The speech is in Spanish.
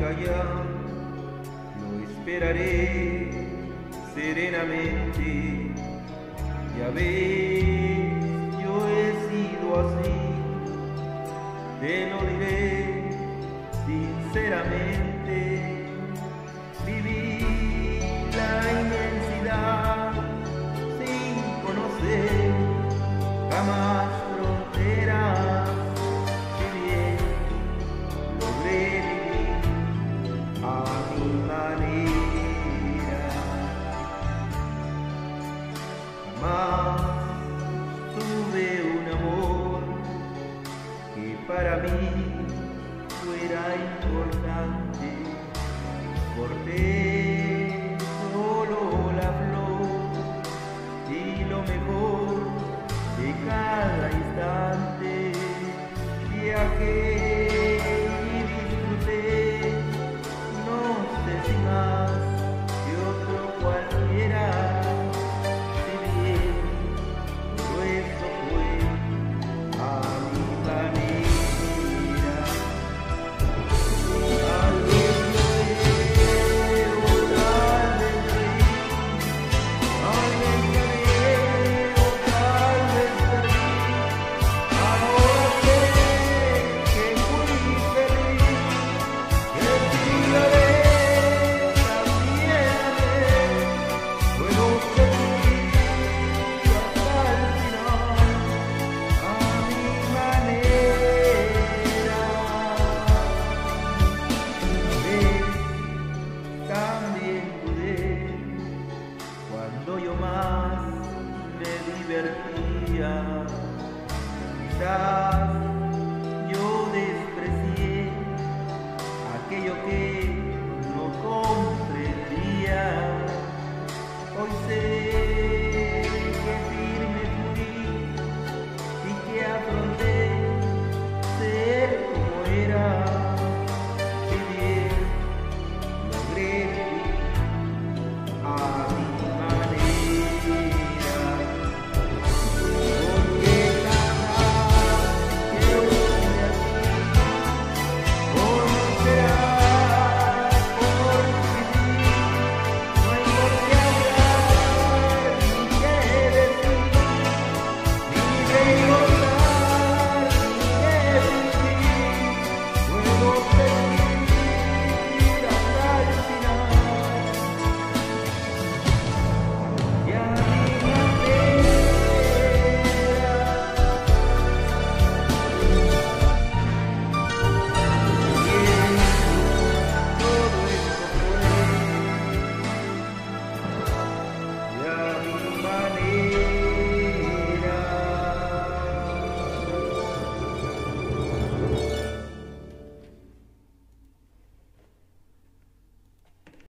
callar, lo esperaré serenamente. Ya ves, yo he sido así, te lo diré sinceramente. Viví la inmensidad sin conocer jamás. tornante, corté solo la flor y lo mejor de cada instante viajé. God.